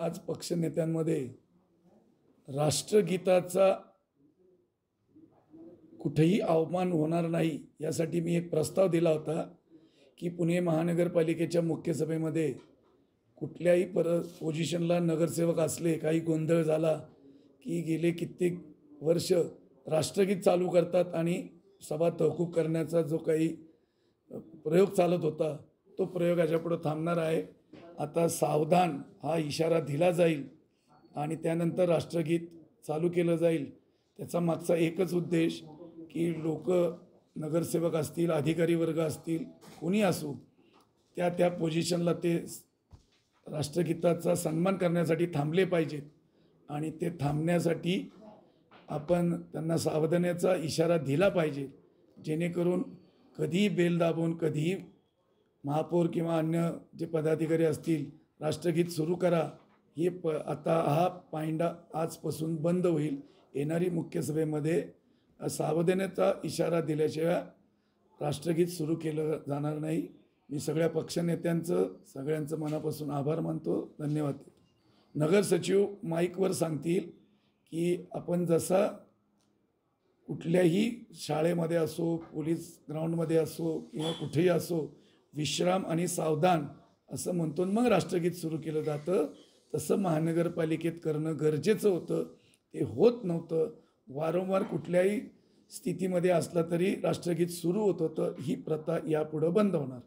आज पक्षनेत्यांमध्ये राष्ट्रगीताचा कुठेही अवमान होणार नाही यासाठी मी एक प्रस्ताव दिला होता की पुणे महानगरपालिकेच्या मुख्य सभेमध्ये कुठल्याही पर पोझिशनला नगरसेवक असले काही गोंधळ झाला की गेले कित्येक वर्ष राष्ट्रगीत चालू करतात आणि सभा तहकूब करण्याचा जो काही प्रयोग चालत होता तो प्रयोग याच्यापुढं थांबणार आहे. आता सावधान हा इशारा दिला जाईल आणि त्यानंतर राष्ट्रगीत चालू केलं जाईल. त्याचा मागचा एकच उद्देश की लोक नगरसेवक असतील अधिकारी वर्ग असतील कोणी असो त्या त्या पोझिशनला ते राष्ट्रगीताचा सन्मान करण्यासाठी थांबले पाहिजेत. आणि ते थांबण्यासाठी आपण त्यांना सावधानाचा इशारा दिला पाहिजे. जेणेकरून कधीही बेल दाबून कधीही महापौर किंवा अन्य जे पदाधिकारी असतील राष्ट्रगीत सुरू करा. हे प आता हा पायंडा आजपासून बंद होईल. येणारी मुख्य सभेमध्ये सावधानतेचा इशारा दिल्याशिवाय राष्ट्रगीत सुरू केलं जाणार नाही. मी सगळ्या पक्षनेत्यांचं सगळ्यांचं मनापासून आभार मानतो. धन्यवाद. नगरसचिव नगर सचिव माईकवर सांगतील की आपण जसा कुठल्याही शाळेमध्ये असो पोलीस ग्राउंडमध्ये असो किंवा कुठेही असो विश्राम आणि सावधान असं म्हणतो. मग राष्ट्रगीत सुरू केलं जातं. तसं महानगरपालिकेत करणं गरजेचं होतं. ते होत नव्हतं. वारंवार कुठल्याही स्थितीमध्ये असला तरी राष्ट्रगीत सुरू होत होतं. ही प्रथा यापुढं बंद होणार.